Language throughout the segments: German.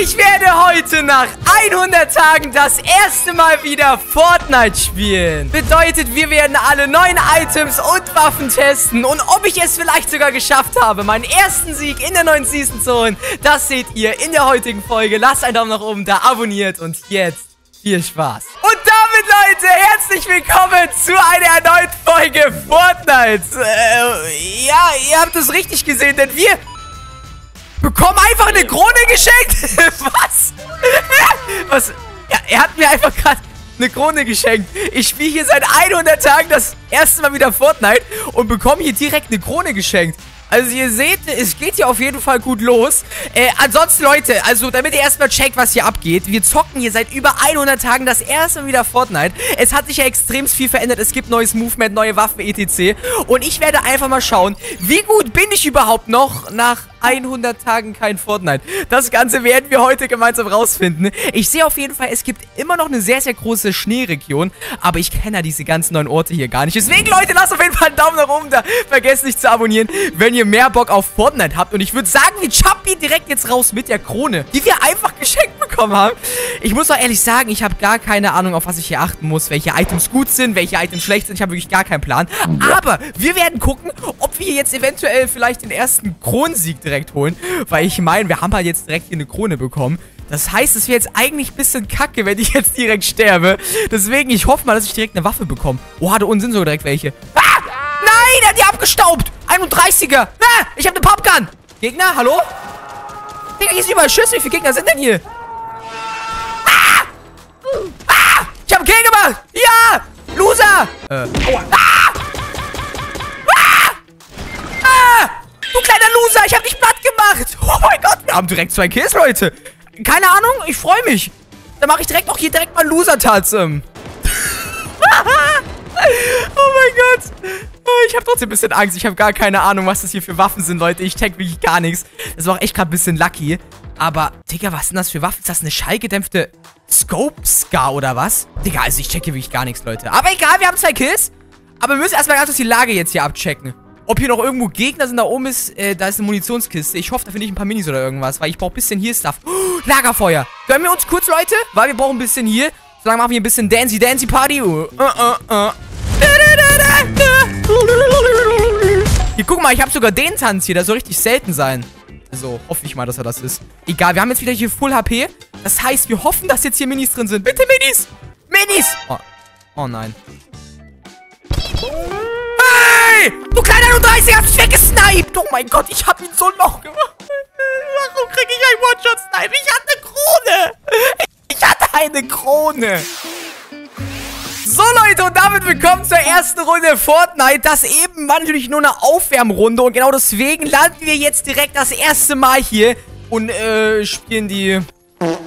Ich werde heute nach 100 Tagen das erste Mal wieder Fortnite spielen. Bedeutet, wir werden alle neuen Items und Waffen testen. Und ob ich es vielleicht sogar geschafft habe, meinen ersten Sieg in der neuen Season zu holen, das seht ihr in der heutigen Folge. Lasst einen Daumen nach oben da, abonniert und jetzt viel Spaß. Und damit, Leute, herzlich willkommen zu einer erneuten Folge Fortnite. Äh, ja, ihr habt es richtig gesehen, denn wir bekommen einfach eine Krone geschenkt. Was? Was? Ja, er hat mir einfach gerade eine Krone geschenkt. Ich spiele hier seit 100 Tagen das erste Mal wieder Fortnite und bekomme hier direkt eine Krone geschenkt. Also ihr seht, es geht hier auf jeden Fall gut los. Äh, ansonsten, Leute, also damit ihr erstmal checkt, was hier abgeht. Wir zocken hier seit über 100 Tagen das erste Mal wieder Fortnite. Es hat sich ja extrem viel verändert. Es gibt neues Movement, neue Waffen, etc. Und ich werde einfach mal schauen, wie gut bin ich überhaupt noch nach 100 Tagen kein Fortnite. Das Ganze werden wir heute gemeinsam rausfinden. Ich sehe auf jeden Fall, es gibt immer noch eine sehr, sehr große Schneeregion. Aber ich kenne ja diese ganzen neuen Orte hier gar nicht. Deswegen, Leute, lasst auf jeden Fall einen Daumen nach oben da. Vergesst nicht zu abonnieren, wenn ihr mehr Bock auf Fortnite habt. Und ich würde sagen, wir jumpen direkt jetzt raus mit der Krone, die wir einfach geschenkt bekommen haben. Ich muss auch ehrlich sagen, ich habe gar keine Ahnung, auf was ich hier achten muss. Welche Items gut sind, welche Items schlecht sind. Ich habe wirklich gar keinen Plan. Aber wir werden gucken, ob wir jetzt eventuell vielleicht den ersten Kronensieg direkt direkt holen. Weil ich meine, wir haben halt jetzt direkt hier eine Krone bekommen. Das heißt, es wäre jetzt eigentlich ein bisschen kacke, wenn ich jetzt direkt sterbe. Deswegen, ich hoffe mal, dass ich direkt eine Waffe bekomme. Oh, da unten sind sogar direkt welche. Ah! Nein, der hat die abgestaubt. 31er. Ah, ich habe eine Popgun. Gegner, hallo? Digga, hier sind überall Schüsse. Wie viele Gegner sind denn hier? Ah! Ah! Ich habe Kill gemacht. Ja! Loser. Äh. Aua. Ah! Du kleiner Loser, ich hab dich platt gemacht. Oh mein Gott, wir haben direkt zwei Kills, Leute. Keine Ahnung, ich freue mich. Dann mache ich direkt noch hier direkt mal Loser-Tanz. oh mein Gott. Ich habe trotzdem ein bisschen Angst. Ich habe gar keine Ahnung, was das hier für Waffen sind, Leute. Ich check wirklich gar nichts. Das war auch echt gerade ein bisschen lucky. Aber, Digga, was sind das für Waffen? Ist das eine schallgedämpfte Scope-Scar oder was? Digga, also ich checke wirklich gar nichts, Leute. Aber egal, wir haben zwei Kills. Aber wir müssen erstmal ganz kurz die Lage jetzt hier abchecken. Ob hier noch irgendwo Gegner sind, da oben ist, äh, da ist eine Munitionskiste. Ich hoffe, da finde ich ein paar Minis oder irgendwas, weil ich brauche ein bisschen hier Stuff. Oh, Lagerfeuer. Gönnen wir uns kurz, Leute, weil wir brauchen ein bisschen hier. Solange machen wir ein bisschen Dancy Dancy Party. Uh, uh, uh. Hier, guck mal, ich habe sogar den Tanz hier. Der soll richtig selten sein. Also, hoffe ich mal, dass er das ist. Egal, wir haben jetzt wieder hier Full HP. Das heißt, wir hoffen, dass jetzt hier Minis drin sind. Bitte Minis! Minis! Oh, oh nein. Hey! Du kleiner 30 hast mich weggesniped! Oh mein Gott, ich hab ihn so noch gemacht. Warum kriege ich einen One-Shot-Snipe? Ich hatte eine Krone! Ich hatte eine Krone! Leute, und damit willkommen zur ersten Runde Fortnite. Das eben war natürlich nur eine Aufwärmrunde und genau deswegen landen wir jetzt direkt das erste Mal hier und äh, spielen die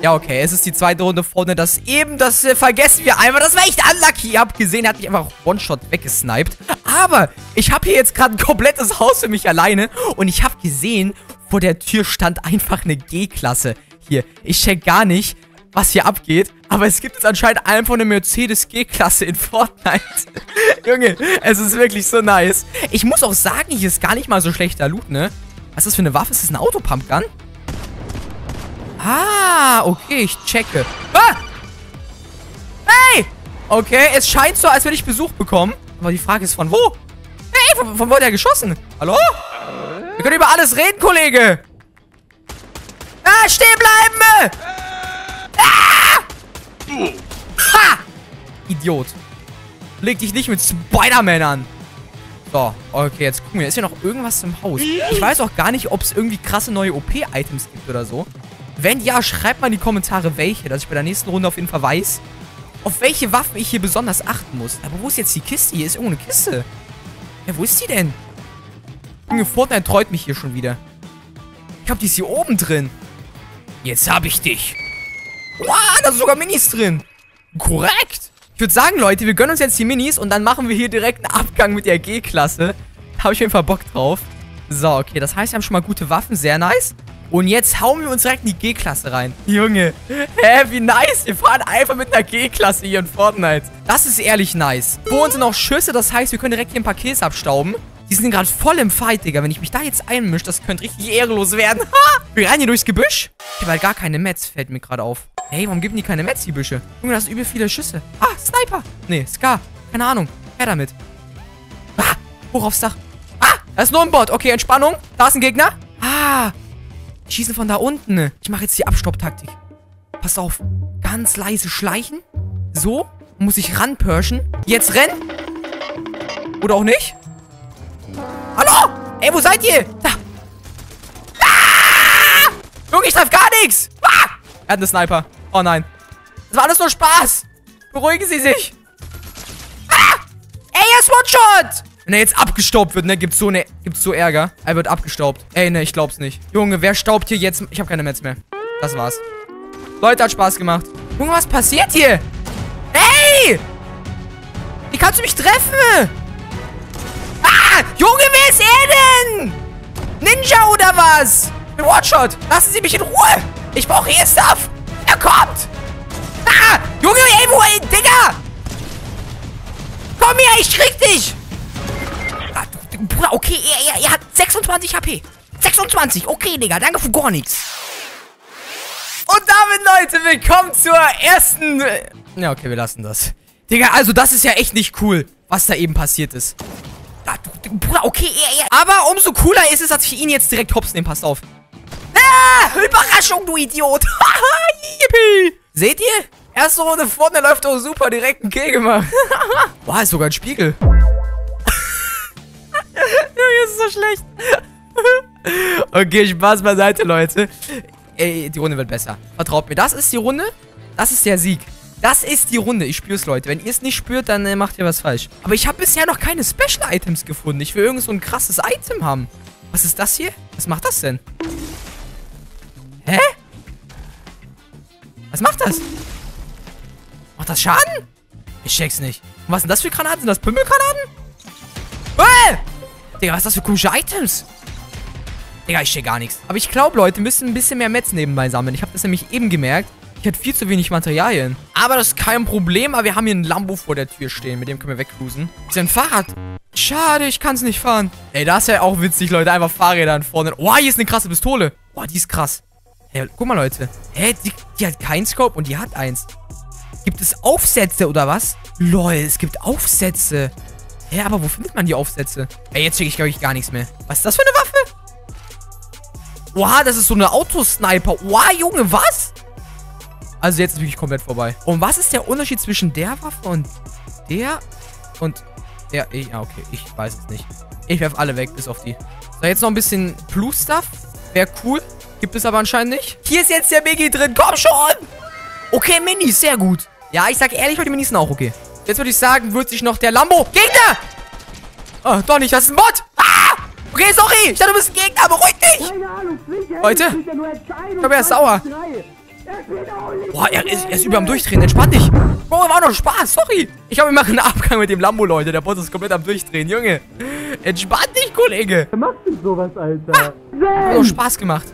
ja, okay, es ist die zweite Runde vorne. Das eben, das äh, vergessen wir einmal. Das war echt unlucky. Ihr habt gesehen, hat mich einfach One-Shot weggesniped. Aber ich habe hier jetzt gerade ein komplettes Haus für mich alleine. Und ich habe gesehen, vor der Tür stand einfach eine G-Klasse. Hier, ich check gar nicht, was hier abgeht. Aber es gibt jetzt anscheinend einfach eine Mercedes G-Klasse in Fortnite. Junge, es ist wirklich so nice. Ich muss auch sagen, hier ist gar nicht mal so schlechter Loot, ne? Was ist das für eine Waffe? Ist das eine Autopumpgun? Ah, okay, ich checke. Ah! Hey! Okay, es scheint so, als würde ich Besuch bekommen. Aber die Frage ist, von wo? Hey, von, von wo hat er geschossen? Hallo? Wir können über alles reden, Kollege. Ah, stehen bleiben! Ha! Idiot. Leg dich nicht mit Spider-Man an. So, okay, jetzt gucken wir. Ist hier noch irgendwas im Haus? Ich weiß auch gar nicht, ob es irgendwie krasse neue OP-Items gibt oder so. Wenn ja, schreibt mal in die Kommentare, welche, dass ich bei der nächsten Runde auf jeden Fall weiß, auf welche Waffen ich hier besonders achten muss. Aber wo ist jetzt die Kiste? Hier ist irgendwo eine Kiste. Ja, wo ist die denn? Junge, Fortnite treut mich hier schon wieder. Ich glaube, die ist hier oben drin. Jetzt habe ich dich. Wow, da sind sogar Minis drin. Korrekt. Ich würde sagen, Leute, wir gönnen uns jetzt die Minis und dann machen wir hier direkt einen Abgang mit der G-Klasse. Da habe ich auf jeden Fall Bock drauf. So, okay, das heißt, wir haben schon mal gute Waffen. Sehr nice. Und jetzt hauen wir uns direkt in die G-Klasse rein. Junge, hä, wie nice. Wir fahren einfach mit einer G-Klasse hier in Fortnite. Das ist ehrlich nice. Vor uns sind auch Schüsse, das heißt, wir können direkt hier ein paar Kills abstauben. Die sind gerade voll im Fight, Digga. Wenn ich mich da jetzt einmische, das könnte richtig ehrenlos werden. Ha! Hier durchs Gebüsch. Ich habe halt gar keine Mets, fällt mir gerade auf. Hey, warum geben die keine Mets, die Büsche? Junge, das sind übel viele Schüsse. Ah, Sniper. Nee, Scar. Keine Ahnung. Her damit. Ah, hoch aufs Dach. Ah, da ist nur ein Bot. Okay, Entspannung. Da ist ein Gegner. Ah, die schießen von da unten. Ich mache jetzt die Abstopptaktik. Pass auf. Ganz leise schleichen. So. Muss ich ranpirschen. Jetzt rennen. Oder auch nicht. Ey, wo seid ihr? Da. Ah! Junge, ich treffe gar nichts. Ah! Er hat einen Sniper. Oh nein. Das war alles nur Spaß. Beruhigen Sie sich. Ah! Ey, er ist One-Shot. Wenn er jetzt abgestaubt wird, ne, gibt's so, ne, gibt's so Ärger. Er wird abgestaubt. Ey, ne, ich glaub's nicht. Junge, wer staubt hier jetzt? Ich habe keine Metz mehr. Das war's. Leute, hat Spaß gemacht. Junge, was passiert hier? Hey! Wie kannst du mich treffen? Junge, wer ist er denn? Ninja oder was? One-Shot. Lassen Sie mich in Ruhe. Ich brauche hier Stuff. Er kommt. Ah! Junge, ey, wo, ey, Digga! Komm her, ich krieg dich! Ah, Bruder, okay, er, er, er hat 26 HP. 26, okay, Digga, danke für gar nichts. Und damit, Leute, willkommen zur ersten... äh, Ja, okay, wir lassen das. Digga, also das ist ja echt nicht cool, was da eben passiert ist. Bruder, okay, er, er. Aber umso cooler ist es, dass ich ihn jetzt direkt hops nehme. Passt auf. Ah, Überraschung, du Idiot. Yippie. Seht ihr? Erste Runde vorne läuft doch super. Direkt ein Kill gemacht. Boah, ist sogar ein Spiegel. Junge, ist so schlecht. okay, Spaß beiseite, Leute. Ey, die Runde wird besser. Vertraut mir. Das ist die Runde. Das ist der Sieg. Das ist die Runde. Ich spür's, Leute. Wenn ihr es nicht spürt, dann äh, macht ihr was falsch. Aber ich habe bisher noch keine Special Items gefunden. Ich will irgend so ein krasses Item haben. Was ist das hier? Was macht das denn? Hä? Was macht das? Macht das Schaden? Ich check's nicht. Und was sind das für Granaten? Sind das Pümmelgranaten? Äh! Digga, was ist das für komische Items? Digga, ich check gar nichts. Aber ich glaube, Leute, müssen ein bisschen mehr Metz nebenbei sammeln. Ich habe das nämlich eben gemerkt. Ich hatte viel zu wenig Materialien. Aber das ist kein Problem. Aber wir haben hier ein Lambo vor der Tür stehen. Mit dem können wir wegcruisen. Ist ja ein Fahrrad. Schade, ich kann es nicht fahren. Ey, das ist ja auch witzig, Leute. Einfach Fahrräder vorne. Oh, hier ist eine krasse Pistole. Boah, die ist krass. Hey, guck mal, Leute. Hä, die, die hat keinen Scope und die hat eins. Gibt es Aufsätze oder was? Lol, es gibt Aufsätze. Hä, aber wo findet man die Aufsätze? Ey, jetzt check ich, glaube ich, gar nichts mehr. Was ist das für eine Waffe? Oha, das ist so eine Autosniper. Oha, Junge, was? Also jetzt ist wirklich komplett vorbei. Und was ist der Unterschied zwischen der Waffe und der und der? Ich, ah, okay, ich weiß es nicht. Ich werfe alle weg, bis auf die. So, jetzt noch ein bisschen Blue-Stuff. Wäre cool. Gibt es aber anscheinend nicht. Hier ist jetzt der Biggie drin. Komm schon! Okay, Minis, sehr gut. Ja, ich sag ehrlich, die Minis sind auch okay. Jetzt würde ich sagen, wird sich noch der Lambo... Gegner! Oh, doch nicht, das ist ein Bot. Ah! Okay, sorry. Ich dachte, du bist ein Gegner. Beruhig dich. Leute, ich glaube, er ist sauer. Boah, er ist, er ist über am Durchdrehen. Entspann dich. Boah, war doch Spaß. Sorry. Ich glaube, wir machen einen Abgang mit dem Lambo, Leute. Der Bot ist komplett am Durchdrehen. Junge, entspann dich, Kollege. Wer macht denn sowas, Alter? Hat doch Spaß gemacht.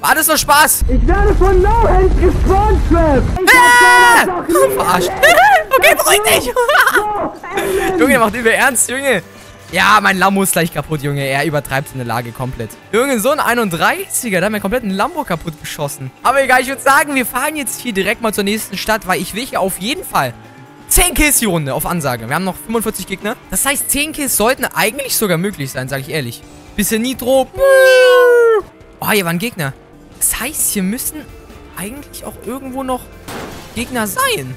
War das nur Spaß? Ich werde von No-Hands gespawnt, Trev! Ich Ah! hab doch nie Verarscht. okay, beruhig dich. Junge, der macht übel ernst, Junge. Ja, mein Lambo ist gleich kaputt, Junge. Er übertreibt seine Lage komplett. Junge, so ein 31er, da hat mir komplett einen Lambo kaputt geschossen. Aber egal, ich würde sagen, wir fahren jetzt hier direkt mal zur nächsten Stadt, weil ich will hier auf jeden Fall 10 Kills die Runde auf Ansage. Wir haben noch 45 Gegner. Das heißt, 10 Kills sollten eigentlich sogar möglich sein, sage ich ehrlich. Bisschen Nitro. Oh, hier war ein Gegner. Das heißt, hier müssen eigentlich auch irgendwo noch Gegner sein.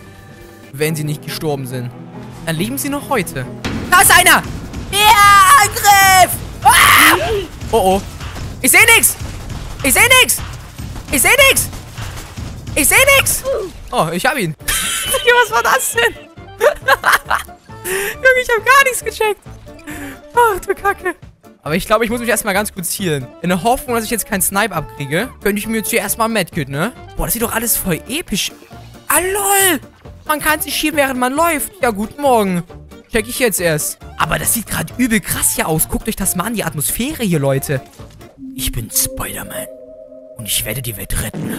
Wenn sie nicht gestorben sind. Dann leben sie noch heute. Da ist einer! Angriff! Ah! Oh, oh. Ich sehe nichts! Ich sehe nichts! Ich sehe nichts! Ich sehe nichts! Oh, ich hab ihn. Digga, was war das denn? Junge, ich hab gar nichts gecheckt. Ach, du Kacke. Aber ich glaube, ich muss mich erstmal ganz kurz healen. In der Hoffnung, dass ich jetzt keinen Snipe abkriege, könnte ich mir jetzt hier erstmal ein Medkit, ne? Boah, das sieht doch alles voll episch. Ah, lol. Man kann sich hier, während man läuft. Ja, guten Morgen. Check ich jetzt erst. Aber das sieht gerade übel krass hier aus. Guckt euch das mal an, die Atmosphäre hier, Leute. Ich bin Spider-Man. Und ich werde die Welt retten.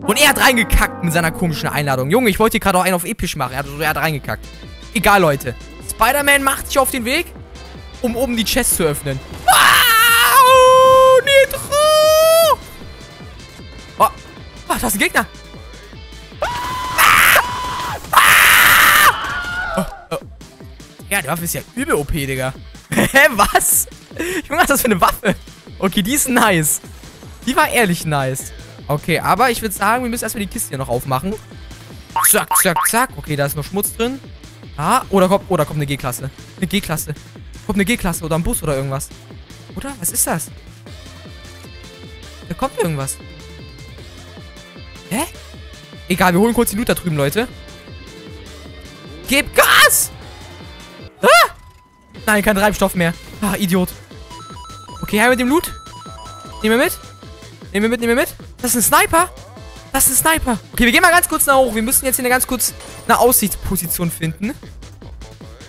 Und er hat reingekackt mit seiner komischen Einladung. Junge, ich wollte hier gerade auch einen auf episch machen. Er hat, er hat reingekackt. Egal, Leute. Spider-Man macht sich auf den Weg. um oben die Chest zu öffnen. Wow, Nitro! Oh, oh da ist ein Gegner. Waffe ist ja übel OP, Digga. Hä, was? Junge, was ist das für eine Waffe? Okay, die ist nice. Die war ehrlich nice. Okay, aber ich würde sagen, wir müssen erstmal die Kiste hier noch aufmachen. Zack, zack, zack. Okay, da ist noch Schmutz drin. Ah, oder kommt, oder kommt eine G-Klasse. Eine G-Klasse. Kommt eine G-Klasse oder ein Bus oder irgendwas. Oder? Was ist das? Da kommt irgendwas. Hä? Egal, wir holen kurz die Loot da drüben, Leute. Gib Gas! Nein, kein Treibstoff mehr. Ah, Idiot. Okay, her mit dem Loot. Nehmen wir mit. Nehmen wir mit, nehmen wir mit. Das ist ein Sniper. Das ist ein Sniper. Okay, wir gehen mal ganz kurz nach hoch. Wir müssen jetzt hier eine ganz kurz eine Aussichtsposition finden.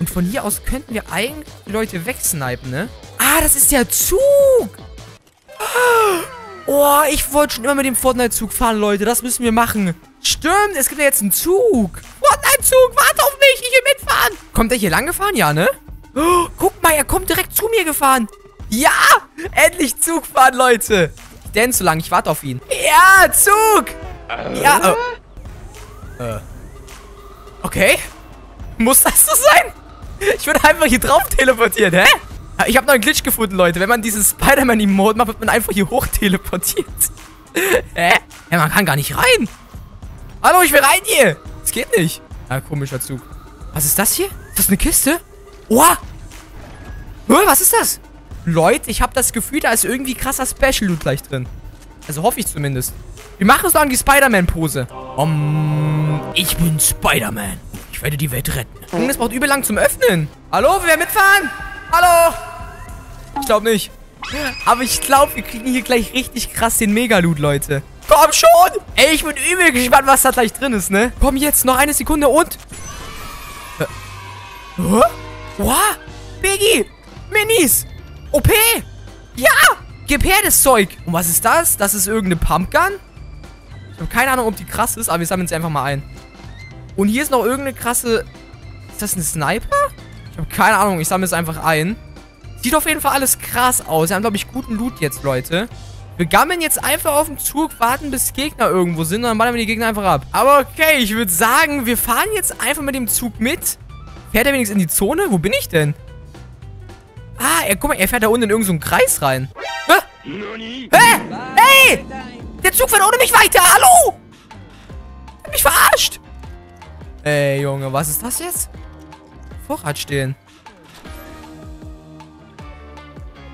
Und von hier aus könnten wir eigentlich die Leute wegsnipen, ne? Ah, das ist der Zug. Oh, ich wollte schon immer mit dem Fortnite-Zug fahren, Leute. Das müssen wir machen. Stimmt, es gibt ja jetzt einen Zug. Fortnite-Zug, warte auf mich. Ich will mitfahren. Kommt der hier lang gefahren? Ja, ne? Oh, guck mal, er kommt direkt zu mir gefahren. Ja, endlich Zug fahren, Leute. Ich dance so lange, ich warte auf ihn. Ja, Zug. Ja, oh. Äh. Okay. Muss das so sein? Ich würde einfach hier drauf teleportieren, hä? Ich habe noch einen Glitch gefunden, Leute. Wenn man diesen Spider-Man-Emote macht, wird man einfach hier hoch teleportiert. hä? Ja, man kann gar nicht rein. Hallo, ich will rein hier. Das geht nicht. Ja, komischer Zug. Was ist das hier? Ist das eine Kiste? Oha. Was ist das? Leute, ich habe das Gefühl, da ist irgendwie krasser Special-Loot gleich drin. Also hoffe ich zumindest. Wir machen so lange die Spider-Man-Pose. Um, ich bin Spider-Man. Ich werde die Welt retten. Und das braucht übel lang zum Öffnen. Hallo, wer mitfahren? Hallo? Ich glaube nicht. Aber ich glaube, wir kriegen hier gleich richtig krass den Mega-Loot, Leute. Komm schon! Ey, ich bin übel gespannt, was da gleich drin ist, ne? Komm jetzt, noch eine Sekunde und... Huh? Wow! Biggie! Minis! OP! Ja! Gib her das Zeug! Und was ist das? Das ist irgendeine Pumpgun? Ich habe keine Ahnung, ob die krass ist, aber wir sammeln sie einfach mal ein. Und hier ist noch irgendeine krasse... Ist das ein Sniper? Ich habe keine Ahnung, ich sammle es einfach ein. Sieht auf jeden Fall alles krass aus. Wir haben, glaube ich, guten Loot jetzt, Leute. Wir gammeln jetzt einfach auf den Zug, warten, bis Gegner irgendwo sind und dann ballern wir die Gegner einfach ab. Aber okay, ich würde sagen, wir fahren jetzt einfach mit dem Zug mit. Fährt er wenigstens in die Zone? Wo bin ich denn? Ah, er, guck mal, er fährt da unten in irgendeinen so Kreis rein. Hä? Hä? Hey! Der Zug fährt ohne mich weiter. Hallo? Hat mich verarscht. Ey, Junge, was ist das jetzt? Vorrat stehen.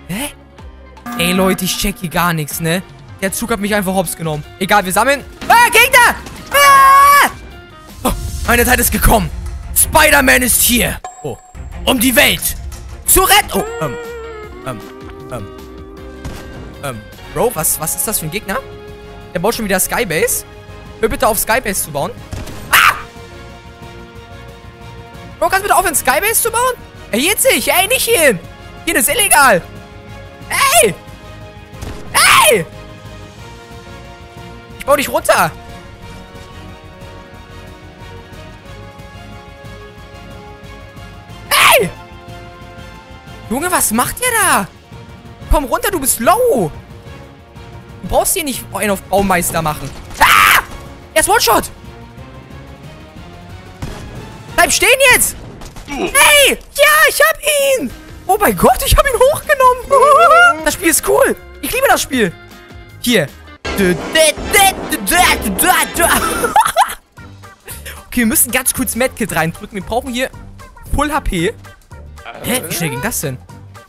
Hä? Ey, Leute, ich check hier gar nichts, ne? Der Zug hat mich einfach hops genommen. Egal, wir sammeln. Ah, Gegner! Ah! Oh, meine Zeit ist gekommen. Spider-Man ist hier. Oh, um die Welt zu retten. Oh, ähm, ähm, ähm, ähm, Bro, was, was ist das für ein Gegner? Der baut schon wieder Skybase. Hör bitte auf, Skybase zu bauen. Ah! Bro, kannst du bitte aufhören, Skybase zu bauen? Er hielt sich. Ey, nicht hier. Hier ist illegal. Ey! Ey! Ich baue dich runter. Junge, was macht ihr da? Komm runter, du bist low. Du brauchst hier nicht einen auf Baumeister machen. Ah! Er ist One-Shot. Bleib stehen jetzt. Hey! Ja, ich hab ihn. Oh mein Gott, ich hab ihn hochgenommen. Das Spiel ist cool. Ich liebe das Spiel. Hier. Okay, wir müssen ganz kurz Medkit reindrücken. Wir brauchen hier Full HP. Hä? Wie schnell ging das denn?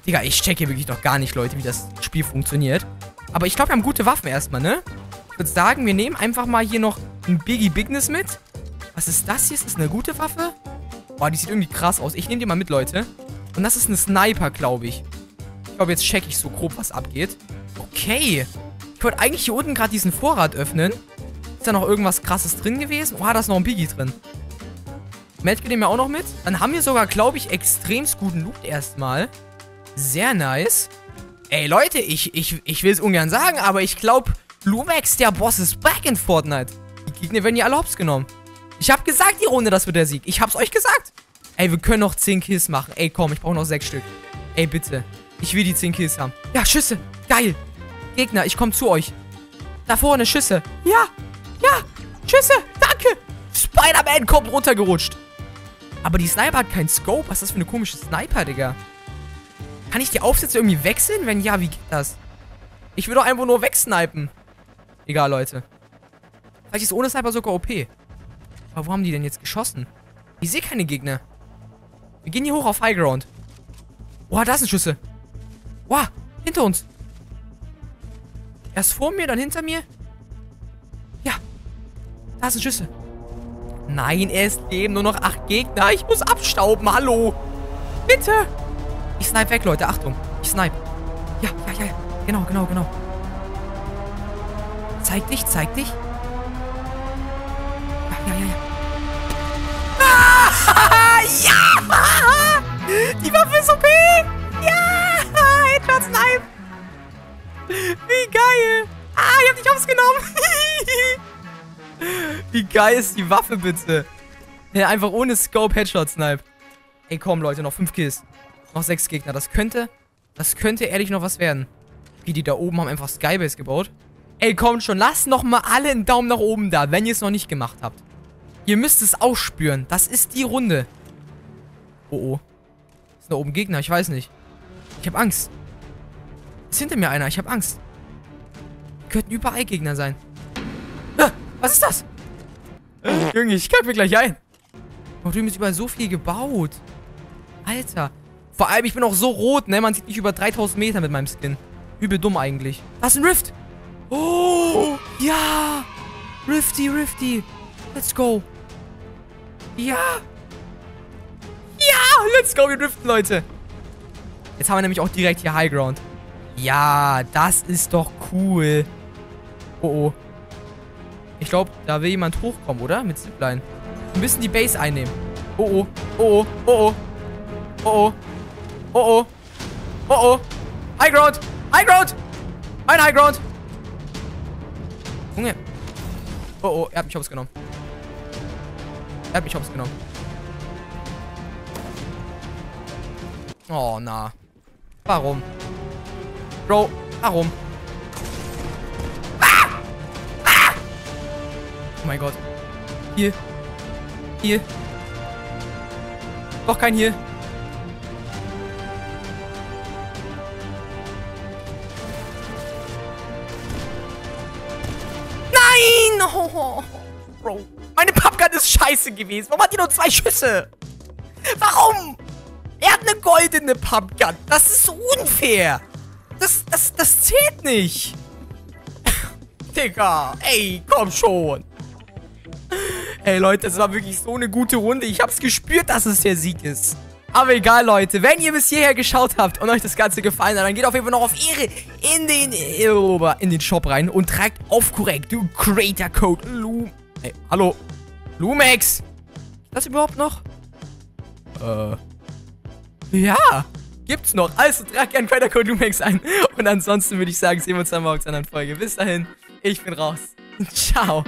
Digga, ich check hier wirklich noch gar nicht, Leute, wie das Spiel funktioniert. Aber ich glaube, wir haben gute Waffen erstmal, ne? Ich würde sagen, wir nehmen einfach mal hier noch ein Biggie Bigness mit. Was ist das hier? Ist das eine gute Waffe? Boah, die sieht irgendwie krass aus. Ich nehme die mal mit, Leute. Und das ist eine Sniper, glaube ich. Ich glaube, jetzt check ich so grob, was abgeht. Okay. Ich wollte eigentlich hier unten gerade diesen Vorrat öffnen. Ist da noch irgendwas krasses drin gewesen? Oh, da ist noch ein Biggie drin. Medkit nehmen wir auch noch mit. Dann haben wir sogar, glaube ich, extremst guten Loot erstmal. Sehr nice. Ey, Leute, ich, ich, ich will es ungern sagen, aber ich glaube, Lumex, der Boss, ist back in Fortnite. Die Gegner werden ja alle hops genommen. Ich habe gesagt, die Runde, das wird der Sieg. Ich hab's euch gesagt. Ey, wir können noch 10 Kills machen. Ey, komm, ich brauche noch 6 Stück. Ey, bitte. Ich will die 10 Kills haben. Ja, Schüsse. Geil. Gegner, ich komme zu euch. Da vorne, Schüsse. Ja. Ja. Schüsse. Danke. Spider-Man kommt runtergerutscht. Aber die Sniper hat keinen Scope. Was ist das für eine komische Sniper, Digga? Kann ich die Aufsätze irgendwie wechseln? Wenn ja, wie geht das? Ich will doch einfach nur wegsnipen. Egal, Leute. Vielleicht ist ohne Sniper sogar OP. Aber wo haben die denn jetzt geschossen? Ich sehe keine Gegner. Wir gehen hier hoch auf Highground. Boah, da sind Schüsse. Boah, hinter uns. Erst vor mir, dann hinter mir. Ja. Da sind Schüsse. Nein, es leben nur noch acht Gegner. Ich muss abstauben. Hallo. Bitte. Ich snipe weg, Leute. Achtung. Ich snipe. Ja, ja, ja. Genau, genau, genau. Zeig dich, zeig dich. Ja, ja, ja, ja. Ah, ja! Die Waffe ist OP! Ja! Headshot Snipe! Wie geil! Ah, ich hab dich aufs genommen! Wie geil ist die Waffe bitte? Ja, einfach ohne Scope Headshot Snipe. Ey, komm, Leute, noch fünf Kills. Noch sechs Gegner. Das könnte, das könnte ehrlich noch was werden. Wie, die da oben haben einfach Skybase gebaut. Ey, kommt schon. Lasst noch mal alle einen Daumen nach oben da, wenn ihr es noch nicht gemacht habt. Ihr müsst es ausspüren. Das ist die Runde. Oh, oh. Ist da oben Gegner? Ich weiß nicht. Ich habe Angst. Ist hinter mir einer. Ich habe Angst. Könnten überall Gegner sein. Was ist das? Junge, ich kacke mir gleich ein. Oh, drüben ist überall so viel gebaut. Alter. Vor allem, ich bin auch so rot, ne? Man sieht mich über 3000 Meter mit meinem Skin. Übel dumm eigentlich. Das ist ein Rift. Oh, ja. Rifty, Rifty. Let's go. Ja. Ja, let's go, wir driften, Leute. Jetzt haben wir nämlich auch direkt hier High Ground. Ja, das ist doch cool. Oh, oh. Ich glaube, da will jemand hochkommen, oder? Mit Zipline. Wir müssen die Base einnehmen. Oh, oh. Oh, oh. Oh, oh. Oh, oh. Oh, oh. Oh, oh. High Ground. High Ground. Ein High Ground. Junge. Oh, oh. Er hat mich hops genommen. Er hat mich hops genommen. Oh, na. Warum? Bro, warum? Mein Gott. Hier. Hier. Doch kein hier. Nein! Oh, Bro. Meine Pappgun ist scheiße gewesen. Warum hat die nur zwei Schüsse? Warum? Er hat eine goldene Pumpgun. Das ist unfair. Das, das, das zählt nicht. Digga, ey, komm schon. Ey, Leute, das war wirklich so eine gute Runde. Ich hab's gespürt, dass es der Sieg ist. Aber egal, Leute. Wenn ihr bis hierher geschaut habt und euch das Ganze gefallen hat, dann geht auf jeden Fall noch auf Ehre in den, in den Shop rein und tragt auf korrekt du Creator Code Lu... Ey, hallo. Lumex. Das überhaupt noch? Äh... Ja, gibt's noch. Also trag gerne Creator Code Lumex ein. Und ansonsten würde ich sagen, sehen wir uns dann morgen zu einer Folge. Bis dahin, ich bin raus. Ciao.